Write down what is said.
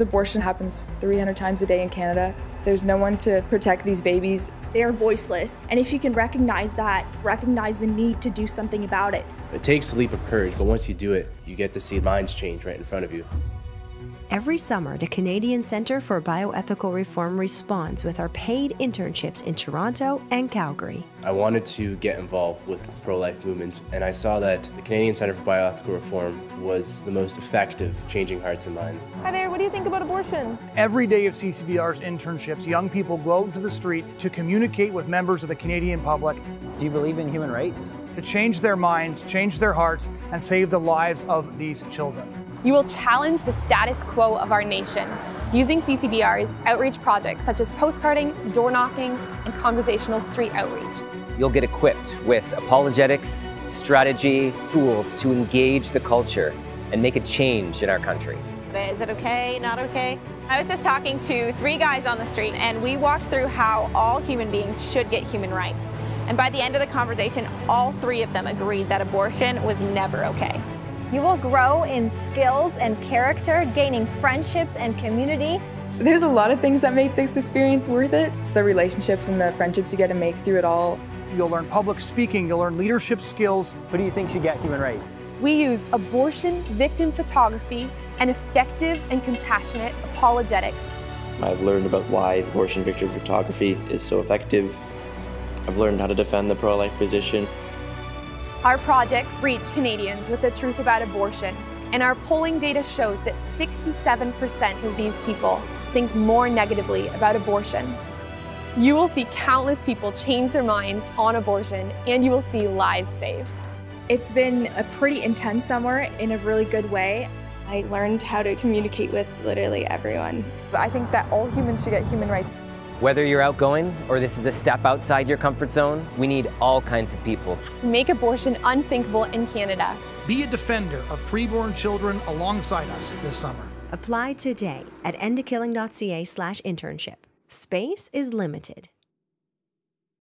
Abortion happens 300 times a day in Canada. There's no one to protect these babies. They're voiceless. And if you can recognize that, recognize the need to do something about it. It takes a leap of courage, but once you do it, you get to see minds change right in front of you. Every summer, the Canadian Centre for Bioethical Reform responds with our paid internships in Toronto and Calgary. I wanted to get involved with the pro-life movement, and I saw that the Canadian Centre for Bioethical Reform was the most effective changing hearts and minds. Hi there, what do you think about abortion? Every day of CCBR's internships, young people go out into the street to communicate with members of the Canadian public. Do you believe in human rights? To change their minds, change their hearts, and save the lives of these children. You will challenge the status quo of our nation using CCBR's outreach projects such as postcarding, door knocking, and conversational street outreach. You'll get equipped with apologetics, strategy, tools to engage the culture and make a change in our country. Is it okay? Not okay? I was just talking to three guys on the street and we walked through how all human beings should get human rights. And by the end of the conversation, all three of them agreed that abortion was never okay. You will grow in skills and character, gaining friendships and community. There's a lot of things that make this experience worth it. It's the relationships and the friendships you get to make through it all. You'll learn public speaking, you'll learn leadership skills. Who do you think should get human rights? We use abortion victim photography and effective and compassionate apologetics. I've learned about why abortion victim photography is so effective. I've learned how to defend the pro-life position. Our projects reach Canadians with the truth about abortion, and our polling data shows that 67% of these people think more negatively about abortion. You will see countless people change their minds on abortion, and you will see lives saved. It's been a pretty intense summer in a really good way. I learned how to communicate with literally everyone. I think that all humans should get human rights. Whether you're outgoing or this is a step outside your comfort zone, we need all kinds of people. Make abortion unthinkable in Canada. Be a defender of preborn children alongside us this summer. Apply today at endthekilling.ca slash internship. Space is limited.